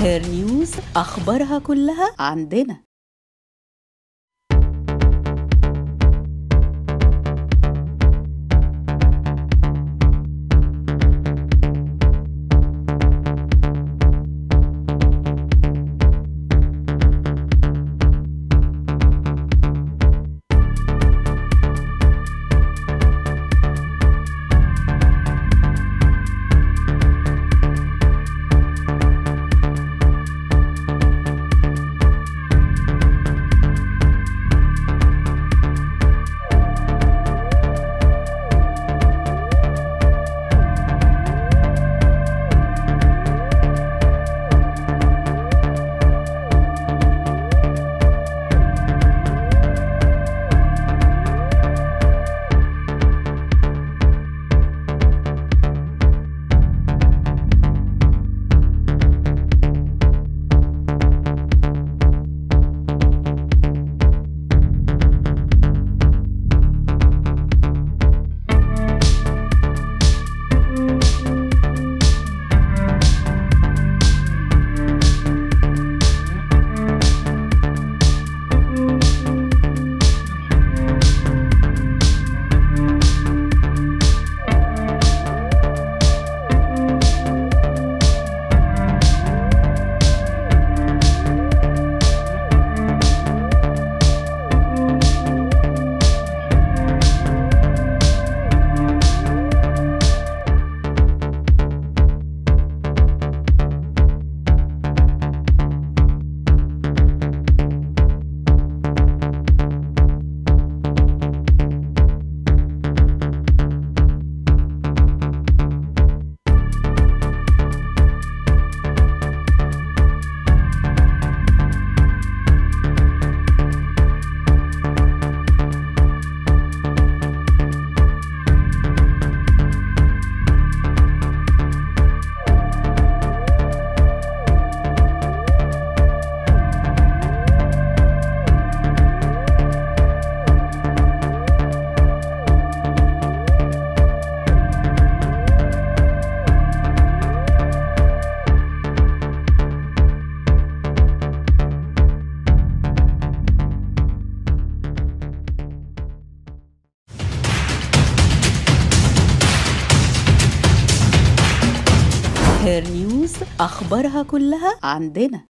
هير نيوز أخبارها كلها عندنا. هير نيوز أخبارها كلها عندنا.